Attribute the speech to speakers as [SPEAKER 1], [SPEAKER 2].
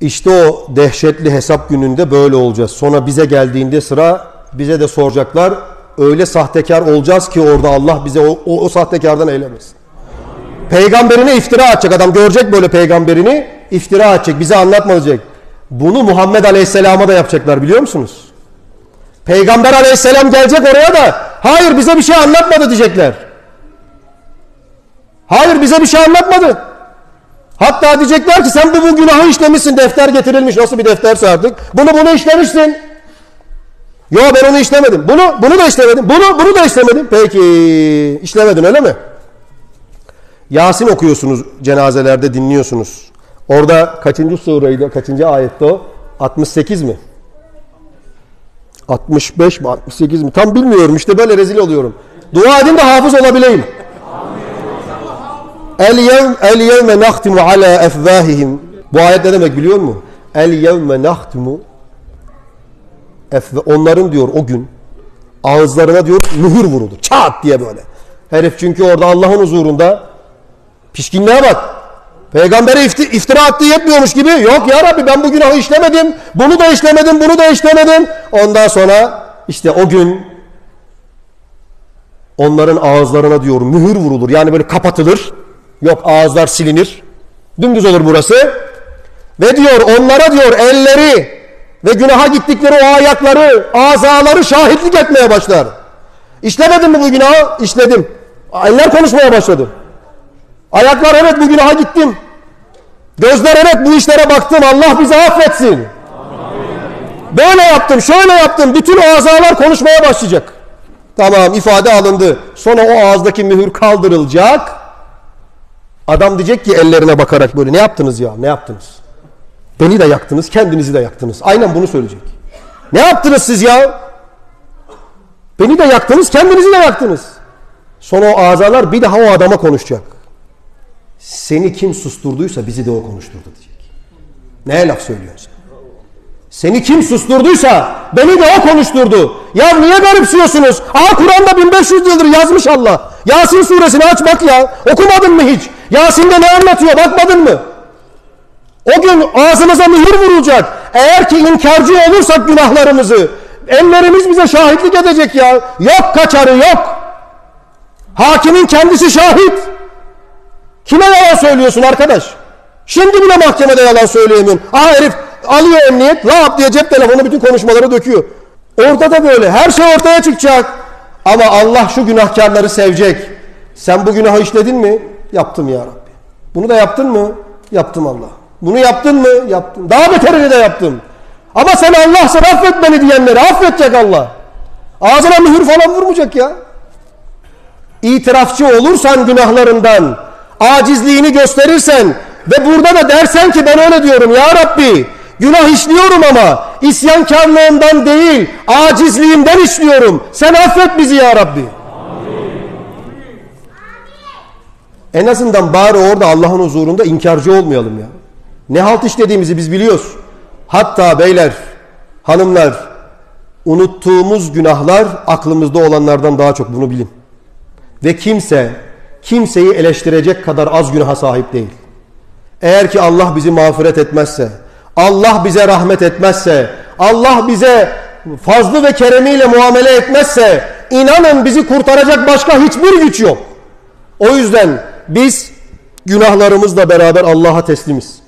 [SPEAKER 1] İşte o dehşetli hesap gününde böyle olacağız. Sonra bize geldiğinde sıra bize de soracaklar. Öyle sahtekar olacağız ki orada Allah bize o, o, o sahtekardan eylemesin. Peygamberine iftira atacak adam görecek böyle peygamberini iftira atacak bize anlatmayacak. Bunu Muhammed Aleyhisselam'a da yapacaklar biliyor musunuz? Peygamber Aleyhisselam gelecek oraya da hayır bize bir şey anlatmadı diyecekler. Hayır bize bir şey anlatmadı. Hatta diyecekler ki sen bu, bu günahı işlemişsin defter getirilmiş nasıl bir defterse artık. Bunu bunu işlemişsin. Yo ben onu işlemedim. Bunu bunu da işlemedim. Bunu bunu da işlemedim. Peki işlemedin öyle mi? Yasin okuyorsunuz cenazelerde dinliyorsunuz. Orada kaçıncı sureydi, kaçıncı ayette o? 68 mi? 65 mi, 68 mi? Tam bilmiyorum işte böyle rezil oluyorum. Dua edin de hafız olabileyim. El yevm el yevme nahtimu ala efvahihim. Bu ayet ne demek biliyor musun? El yevme nahtimu onların diyor o gün ağızlarına diyor mühür vuruldu. Çat diye böyle. Herif çünkü orada Allah'ın huzurunda pişkinliğe bak. Peygamber'e iftira attığı yetmiyormuş gibi. Yok ya Rabbi ben bu günahı işlemedim. Bunu da işlemedim, bunu da işlemedim. Ondan sonra işte o gün onların ağızlarına diyor mühür vurulur. Yani böyle kapatılır. Yok ağızlar silinir. Dümdüz olur burası. Ve diyor onlara diyor elleri ve günaha gittikleri o ayakları, azaları şahitlik etmeye başlar. İşlemedin mi bu günahı? İşledim. Eller konuşmaya başladı. Ayaklar evet bu günaha gittim. Gözler evet bu işlere baktım. Allah bizi affetsin. Böyle yaptım, şöyle yaptım. Bütün o azalar konuşmaya başlayacak. Tamam ifade alındı. Sonra o ağızdaki mühür kaldırılacak. Adam diyecek ki ellerine bakarak böyle ne yaptınız ya ne yaptınız? Beni de yaktınız kendinizi de yaktınız. Aynen bunu söyleyecek. Ne yaptınız siz ya? Beni de yaktınız kendinizi de yaktınız. Sonra o azalar bir daha o adama konuşacak. Seni kim susturduysa bizi de o konuşturdu diyecek. Neye laf söylüyorsun sen? Seni kim susturduysa beni de o konuşturdu. Ya niye garipsiyorsunuz? Aa Kur'an'da 1500 yıldır yazmış Allah. Yasin suresini aç bak ya. Okumadın mı hiç? Yasin'de ne anlatıyor bakmadın mı? O gün ağzımıza mühür vurulacak. Eğer ki inkarcı olursak günahlarımızı ellerimiz bize şahitlik edecek ya. Yok kaçarı yok. Hakimin kendisi şahit. Kime yalan söylüyorsun arkadaş? Şimdi bile mahkemede yalan söyleyemiyorsun. Aha herif alıyor emniyet, lap diye cep telefonu bütün konuşmaları döküyor. Orada da böyle. Her şey ortaya çıkacak. Ama Allah şu günahkarları sevecek. Sen bu günahı işledin mi? Yaptım ya Rabbi. Bunu da yaptın mı? Yaptım Allah. Bunu yaptın mı? Yaptım. Daha beterini de yaptım. Ama sen Allah'sın affet beni diyenleri affedecek Allah. Ağzına mühür falan vurmayacak ya. İtirafçı olursan günahlarından, acizliğini gösterirsen ve burada da dersen ki ben öyle diyorum ya Rabbi günah işliyorum ama isyankarlığımdan değil acizliğimden işliyorum. Sen affet bizi ya Rabbi. En azından bari orada Allah'ın huzurunda inkarcı olmayalım ya. Ne halt işlediğimizi biz biliyoruz. Hatta beyler, hanımlar unuttuğumuz günahlar aklımızda olanlardan daha çok bunu bilin. Ve kimse kimseyi eleştirecek kadar az günaha sahip değil. Eğer ki Allah bizi mağfiret etmezse, Allah bize rahmet etmezse, Allah bize fazlı ve keremiyle muamele etmezse inanın bizi kurtaracak başka hiçbir güç yok. O yüzden biz günahlarımızla beraber Allah'a teslimiz.